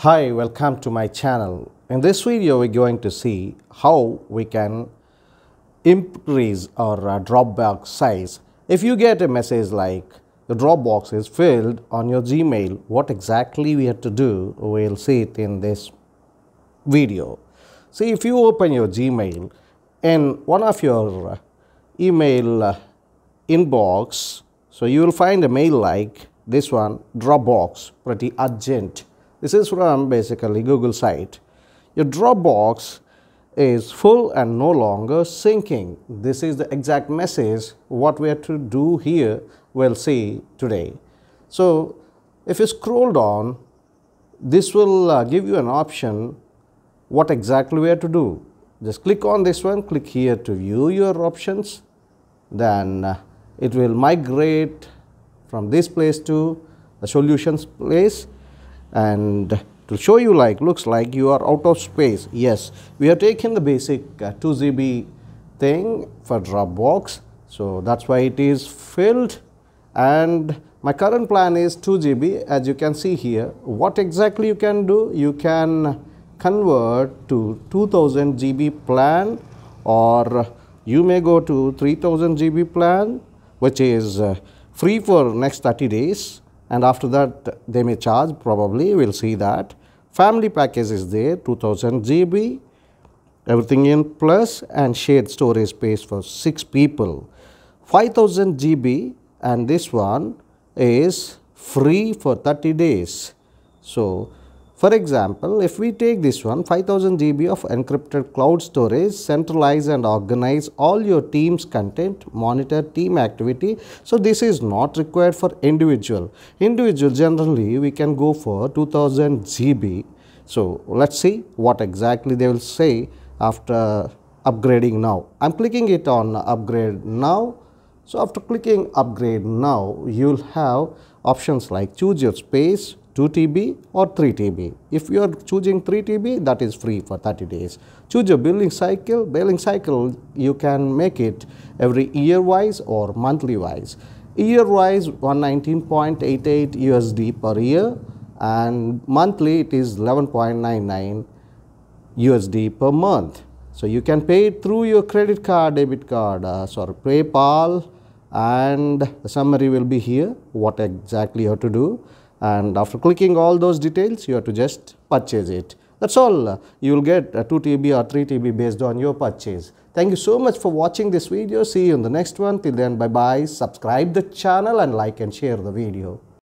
Hi, welcome to my channel. In this video, we're going to see how we can increase our uh, Dropbox size. If you get a message like the Dropbox is filled on your Gmail, what exactly we have to do, we'll see it in this video. See, if you open your Gmail in one of your uh, email uh, inbox, so you will find a mail like this one, Dropbox, pretty urgent. This is from basically Google site. Your Dropbox is full and no longer syncing. This is the exact message what we have to do here we'll see today. So if you scroll down, this will uh, give you an option what exactly we have to do. Just click on this one, click here to view your options, then uh, it will migrate from this place to the solutions place and to show you like looks like you are out of space. Yes we have taken the basic uh, 2 GB thing for Dropbox. So that's why it is filled. And my current plan is 2 GB as you can see here. What exactly you can do? You can convert to 2000 GB plan or you may go to 3000 GB plan which is uh, free for next 30 days and after that they may charge probably we'll see that. Family package is there 2000 GB everything in plus and shared storage space for 6 people. 5000 GB and this one is free for 30 days. So for example, if we take this one 5000 GB of encrypted cloud storage, centralize and organize all your team's content, monitor team activity. So this is not required for individual. Individual generally we can go for 2000 GB. So let's see what exactly they will say after upgrading now. I'm clicking it on upgrade now. So after clicking upgrade now, you'll have options like choose your space, 2 TB or 3 TB. If you are choosing 3 TB, that is free for 30 days. Choose your billing cycle. Billing cycle, you can make it every year wise or monthly wise. Year wise, 119.88 USD per year and monthly it is 11.99 USD per month. So you can pay it through your credit card, debit card, uh, sorry, PayPal and the summary will be here, what exactly you have to do and after clicking all those details you have to just purchase it. That's all. You will get a 2 TB or 3 TB based on your purchase. Thank you so much for watching this video. See you in the next one. Till then, bye-bye. Subscribe the channel and like and share the video.